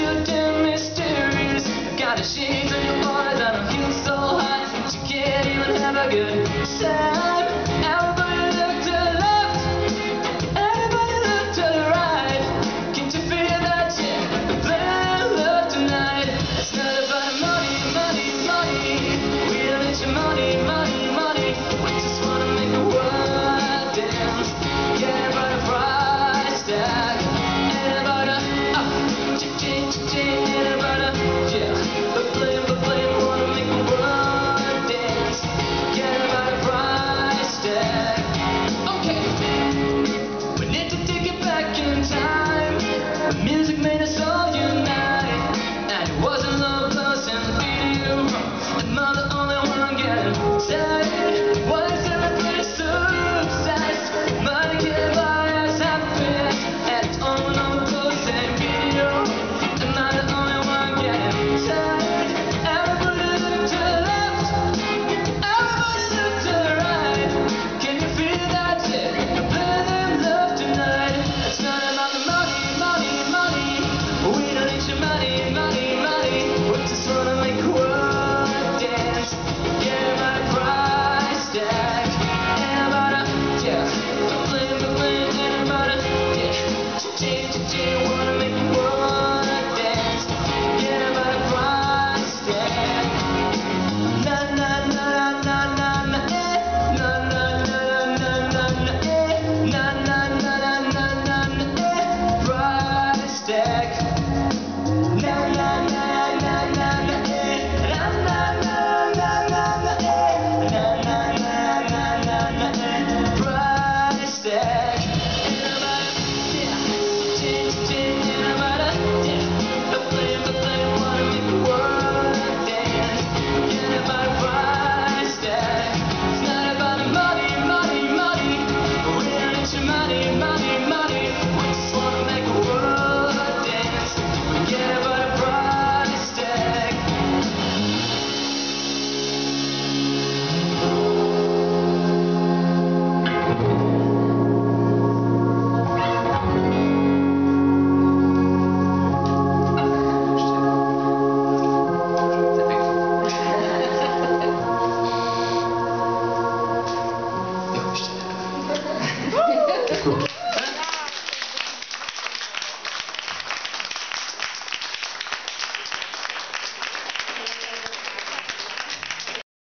your damn mysteries. I've got the shades on your bars, I'm feeling so hot. that you can't even have a good time.